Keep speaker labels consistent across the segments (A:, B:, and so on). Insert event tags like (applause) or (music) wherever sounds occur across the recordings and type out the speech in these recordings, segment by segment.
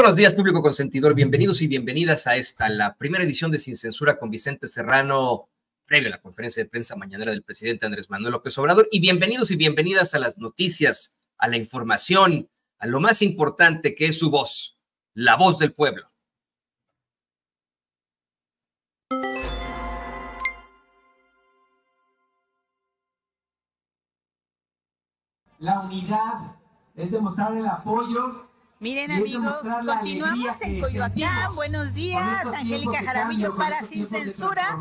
A: Buenos días, público consentidor. Bienvenidos y bienvenidas a esta, la primera edición de Sin Censura con Vicente Serrano, previo a la conferencia de prensa mañanera del presidente Andrés Manuel López Obrador. Y bienvenidos y bienvenidas a las noticias, a la información, a lo más importante que es su voz, la voz del pueblo.
B: La unidad es demostrar el apoyo
C: Miren amigos, continuamos en Coyoacán. Buenos días, Angélica Jaramillo para Sin Censura.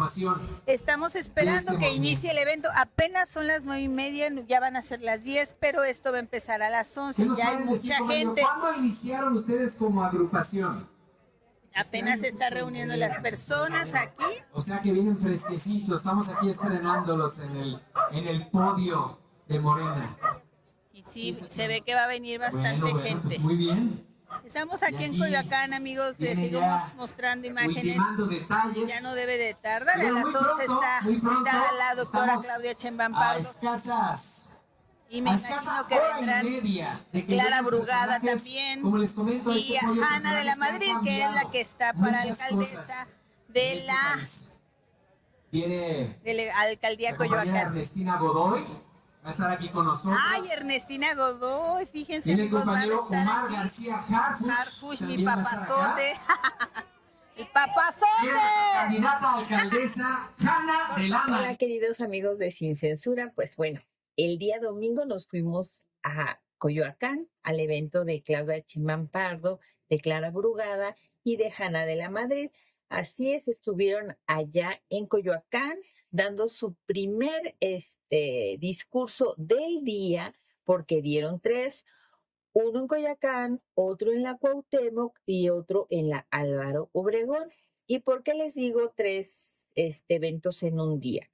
C: Estamos esperando que inicie el evento. Apenas son las nueve y media, ya van a ser las diez, pero esto va a empezar a las once. Ya hay mucha gente.
B: ¿Cuándo iniciaron ustedes como agrupación?
C: Apenas se está reuniendo las personas aquí.
B: O sea que vienen fresquecitos. Estamos aquí estrenándolos en el, en el podio de Morena.
C: Sí, se ve que va a venir bastante pues gente.
B: muy bien.
C: Estamos aquí, en Coyoacán, amigos. Les seguimos mostrando imágenes. Ya no debe de tardar. A las 11 está, está la doctora Claudia Chembampardo.
B: escasas.
C: Y me imagino que vendrán de Clara Brugada también.
B: Como les comento,
C: y a Ana de la Madrid, que es la que está para alcaldesa de la,
B: Viene
C: de la alcaldía Coyoacán.
B: Ernestina Godoy va a estar aquí con nosotros.
C: Ay, Ernestina Godoy, fíjense.
B: Tiene el compañero Omar García Harfuch.
C: Harfuch, mi papazote. (laughs) el papazote.
B: Candidata alcaldesa, Hanna de Lama.
D: Hola, queridos amigos de Sin Censura. Pues bueno, el día domingo nos fuimos a Coyoacán al evento de Claudia Chimán Pardo, de Clara Brugada y de Hanna de la Madrid. Así es, estuvieron allá en Coyoacán dando su primer este, discurso del día, porque dieron tres, uno en Coyoacán, otro en la Cuauhtémoc y otro en la Álvaro Obregón. ¿Y por qué les digo tres este, eventos en un día?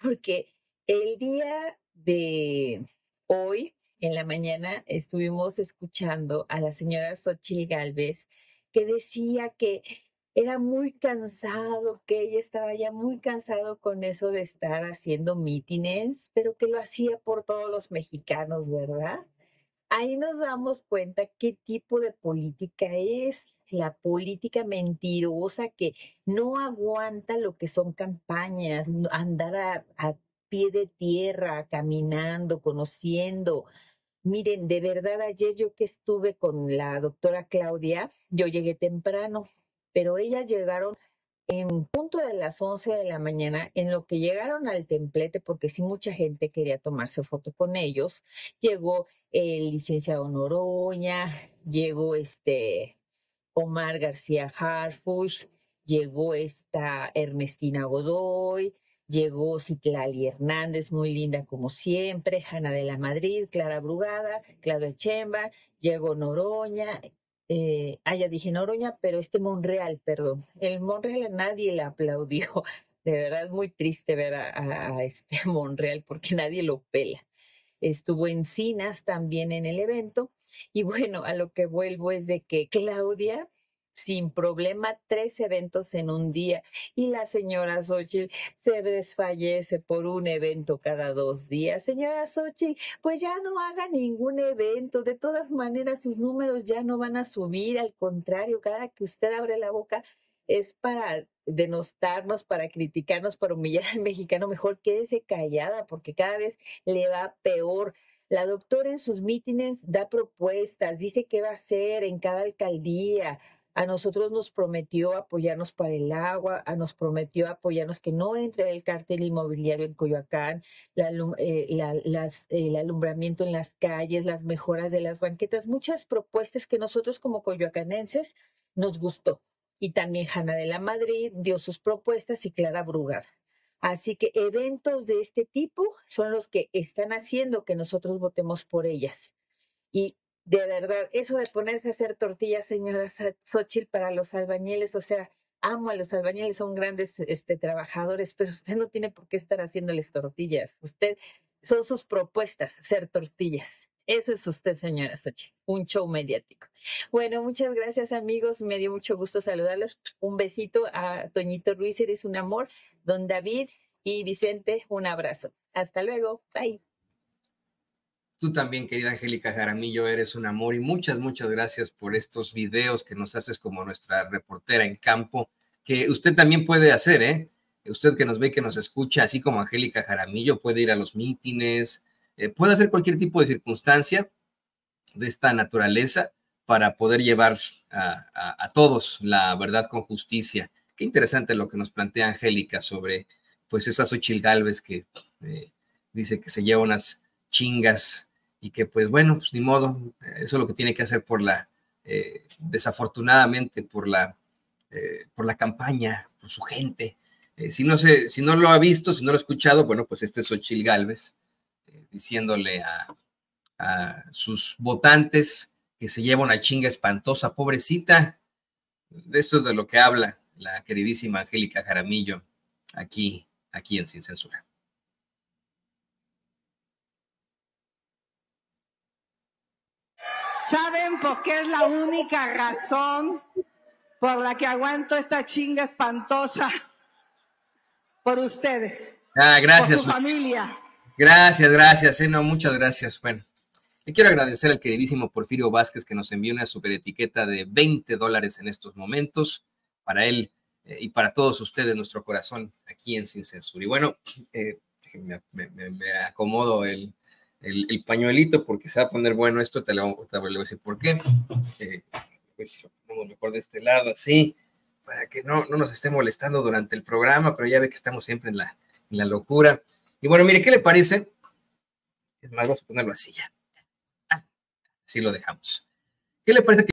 D: Porque el día de hoy, en la mañana, estuvimos escuchando a la señora Xochil Gálvez que decía que era muy cansado, que ella estaba ya muy cansado con eso de estar haciendo mítines, pero que lo hacía por todos los mexicanos, ¿verdad? Ahí nos damos cuenta qué tipo de política es la política mentirosa que no aguanta lo que son campañas, andar a, a pie de tierra, caminando, conociendo, Miren, de verdad, ayer yo que estuve con la doctora Claudia, yo llegué temprano, pero ellas llegaron en punto de las 11 de la mañana, en lo que llegaron al templete, porque sí mucha gente quería tomarse foto con ellos, llegó el licenciado Noroña, llegó este Omar García Harfush, llegó esta Ernestina Godoy, llegó Citlali Hernández, muy linda como siempre, Jana de la Madrid, Clara Brugada, Claudia Chemba, llegó Noroña, eh, ah, ya dije Noroña, pero este Monreal, perdón. El Monreal nadie le aplaudió. (laughs) De verdad muy triste ver a, este (laughs) Monreal porque nadie lo pela. Estuvo en Cinas también en el evento. Y bueno, a lo que vuelvo es de que Claudia sin problema tres eventos en un día y la señora Xochitl se desfallece por un evento cada dos días. Señora Xochitl, pues ya no haga ningún evento. De todas maneras, sus números ya no van a subir. Al contrario, cada que usted abre la boca es para denostarnos, para criticarnos, para humillar al (laughs) mexicano. Mejor quédese callada porque cada vez le va peor. La doctora en sus mítines da propuestas, dice qué va a hacer en cada alcaldía, a nosotros nos prometió apoyarnos para el agua, a nos prometió apoyarnos que no entre el cártel inmobiliario en Coyoacán, eh, el alumbramiento en las calles, las mejoras de las banquetas, muchas propuestas que nosotros como coyoacanenses nos gustó. Y también Jana de la Madrid dio sus propuestas y Clara Brugada. Así que eventos de este tipo son los que están haciendo que nosotros votemos por ellas. Y de verdad, eso de ponerse a hacer tortillas, señora Xochitl, para los albañiles, o sea, amo a los albañiles, son grandes este, trabajadores, pero usted no tiene por qué estar haciéndoles tortillas. Usted, son sus propuestas, hacer tortillas. Eso es usted, señora Xochitl, un show mediático. Bueno, muchas gracias, amigos. Me dio mucho gusto saludarlos. Un besito a Toñito Ruiz, eres un amor. Don David y Vicente, un abrazo. Hasta luego. Bye.
A: Tú también, querida Angélica Jaramillo, eres un amor y muchas, muchas gracias por estos videos que nos haces como nuestra reportera en campo, que usted también puede hacer, ¿eh? Usted que nos ve, que nos escucha, así como Angélica Jaramillo, puede ir a los mítines, eh, puede hacer cualquier tipo de circunstancia de esta naturaleza para poder llevar a, todos la verdad con justicia. Qué interesante lo que nos plantea Angélica sobre, pues, esa Xochil Galvez que eh, dice que se lleva unas chingas y que pues bueno, pues ni modo, eso es lo que tiene que hacer por la, eh, desafortunadamente por la, eh, por la campaña, por su gente. Eh, si, no se, si no lo ha visto, si no lo ha escuchado, bueno, pues este es Ochil Galvez diciéndole a, a, sus votantes que se lleva una chinga espantosa, pobrecita. De esto es de lo que habla la queridísima Angélica Jaramillo aquí, aquí en Sin Censura.
E: ¿Saben por qué es la única razón por la que aguanto esta chinga espantosa? Por ustedes.
A: Ah, gracias.
E: Por su familia.
A: Gracias, gracias. Eh, no, muchas gracias. Bueno, le quiero agradecer al queridísimo Porfirio Vázquez que nos envió una super etiqueta de 20 dólares en estos momentos. Para él eh, y para todos ustedes, nuestro corazón aquí en Sin Censura. Y bueno, eh, me acomodo el, el, pañuelito porque se va a poner bueno esto, te lo, te voy a decir por qué. (laughs) Eh, si lo ponemos mejor de este lado, así, para que no, no nos esté molestando durante el programa, pero ya ve que estamos siempre en la, en la locura. Y bueno, mire, ¿qué le parece? Es más, vamos a ponerlo así ya. Así lo dejamos. ¿Qué le parece que